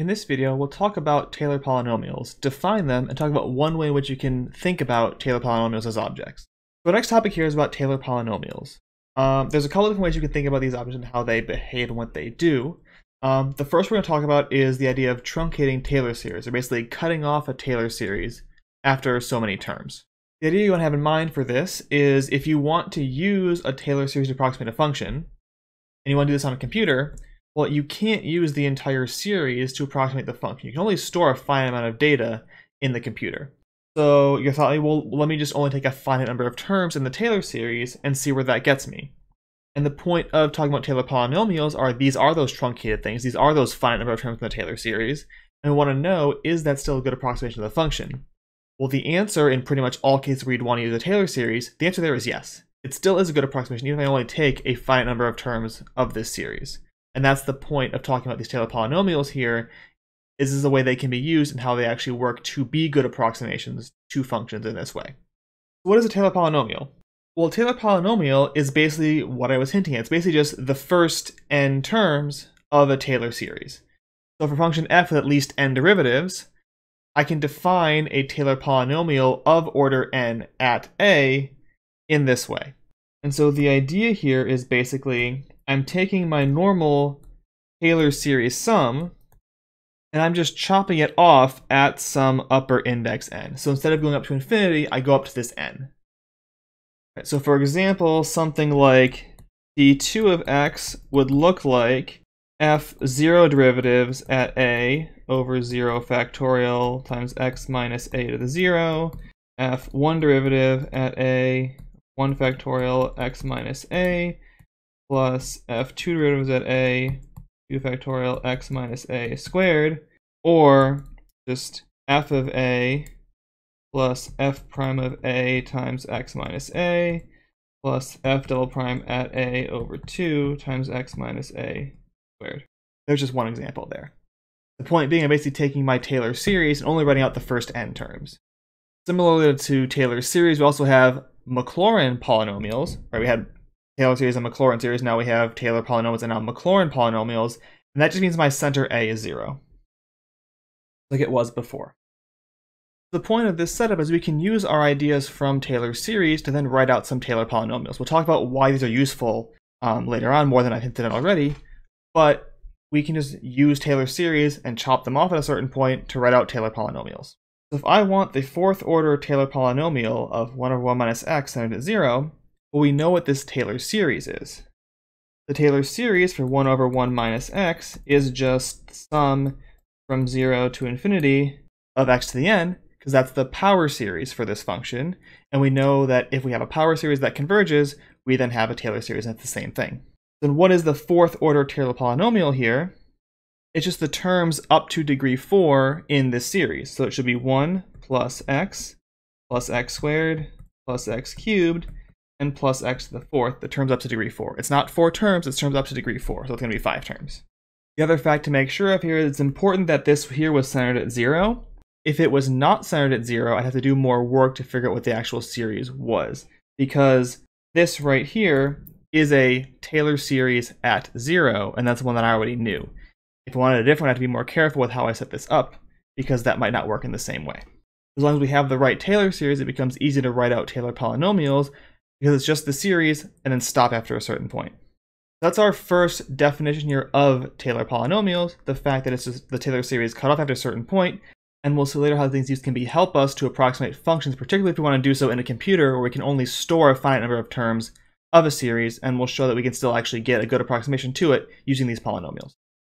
In this video, we'll talk about Taylor polynomials, define them, and talk about one way in which you can think about Taylor polynomials as objects. So our next topic here is about Taylor polynomials. Um, there's a couple different ways you can think about these objects and how they behave and what they do. Um, the first we're going to talk about is the idea of truncating Taylor series, or basically cutting off a Taylor series after so many terms. The idea you want to have in mind for this is if you want to use a Taylor series to approximate a function, and you want to do this on a computer, well, you can't use the entire series to approximate the function. You can only store a finite amount of data in the computer. So you thought, well, let me just only take a finite number of terms in the Taylor series and see where that gets me. And the point of talking about Taylor polynomials are these are those truncated things. These are those finite number of terms in the Taylor series. And we want to know, is that still a good approximation of the function? Well, the answer in pretty much all cases where you'd want to use a Taylor series, the answer there is yes. It still is a good approximation, even if I only take a finite number of terms of this series. And that's the point of talking about these Taylor polynomials here, is is the way they can be used and how they actually work to be good approximations to functions in this way. What is a Taylor polynomial? Well, a Taylor polynomial is basically what I was hinting at. It's basically just the first n terms of a Taylor series. So for function f with at least n derivatives, I can define a Taylor polynomial of order n at a in this way. And so the idea here is basically I'm taking my normal Taylor series sum and I'm just chopping it off at some upper index n. So instead of going up to infinity, I go up to this n. Right, so for example, something like d2 of x would look like f0 derivatives at a over 0 factorial times x minus a to the 0, f1 derivative at a 1 factorial x minus a, plus f2 derivatives at a 2 factorial x minus a squared, or just f of a plus f prime of a times x minus a plus f double prime at a over 2 times x minus a squared. There's just one example there. The point being I'm basically taking my Taylor series and only writing out the first n terms. Similarly to Taylor series, we also have Maclaurin polynomials, right? We had Taylor series and Maclaurin series. Now we have Taylor polynomials and now Maclaurin polynomials. And that just means my center A is zero, like it was before. The point of this setup is we can use our ideas from Taylor series to then write out some Taylor polynomials. We'll talk about why these are useful um, later on, more than I've hinted at already, but we can just use Taylor series and chop them off at a certain point to write out Taylor polynomials. So if I want the fourth order Taylor polynomial of 1 over 1 minus x centered at 0, well, we know what this Taylor series is. The Taylor series for 1 over 1 minus x is just sum from 0 to infinity of x to the n, because that's the power series for this function. And we know that if we have a power series that converges, we then have a Taylor series and it's the same thing. Then what is the fourth order Taylor polynomial here? It's just the terms up to degree 4 in this series. So it should be 1 plus x plus x squared plus x cubed and plus x to the fourth, the terms up to degree 4. It's not four terms, it's terms up to degree 4, so it's going to be five terms. The other fact to make sure of here is it's important that this here was centered at 0. If it was not centered at 0, I'd have to do more work to figure out what the actual series was, because this right here is a Taylor series at 0, and that's the one that I already knew. If I wanted a different one, I have to be more careful with how I set this up, because that might not work in the same way. As long as we have the right Taylor series, it becomes easy to write out Taylor polynomials because it's just the series and then stop after a certain point. That's our first definition here of Taylor polynomials, the fact that it's just the Taylor series cut off after a certain point, and we'll see later how things used can be help us to approximate functions, particularly if we want to do so in a computer where we can only store a finite number of terms of a series, and we'll show that we can still actually get a good approximation to it using these polynomials.